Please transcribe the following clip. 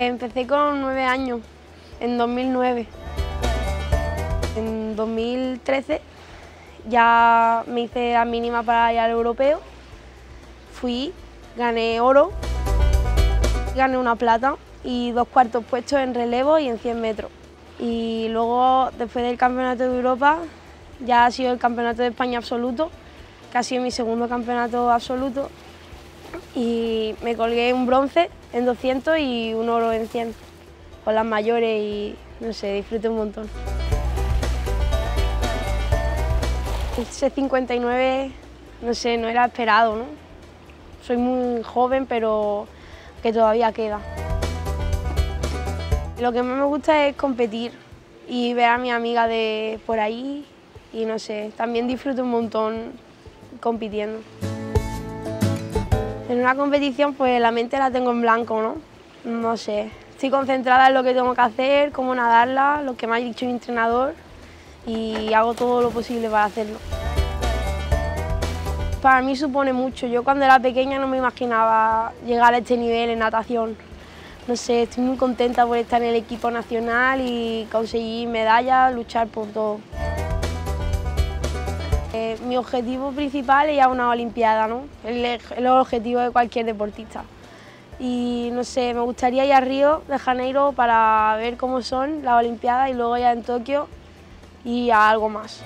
Empecé con nueve años, en 2009. En 2013 ya me hice la mínima para ir al europeo. Fui, gané oro, gané una plata y dos cuartos puestos en relevo y en 100 metros. Y luego, después del Campeonato de Europa, ya ha sido el Campeonato de España absoluto, que ha sido mi segundo campeonato absoluto. Y me colgué un bronce en 200 y un oro en 100, con las mayores y no sé, disfruté un montón. Ese 59, no sé, no era esperado, ¿no? Soy muy joven, pero que todavía queda. Lo que más me gusta es competir y ver a mi amiga de por ahí y no sé, también disfruto un montón compitiendo. En una competición pues la mente la tengo en blanco, ¿no? No sé, estoy concentrada en lo que tengo que hacer, cómo nadarla, lo que me ha dicho mi entrenador y hago todo lo posible para hacerlo. Para mí supone mucho, yo cuando era pequeña no me imaginaba llegar a este nivel en natación no sé, estoy muy contenta por estar en el equipo nacional y conseguir medallas, luchar por todo. Eh, mi objetivo principal es ir a una Olimpiada, ¿no? El objetivo de cualquier deportista. Y no sé, me gustaría ir a Río de Janeiro para ver cómo son las Olimpiadas y luego ya en Tokio y a algo más.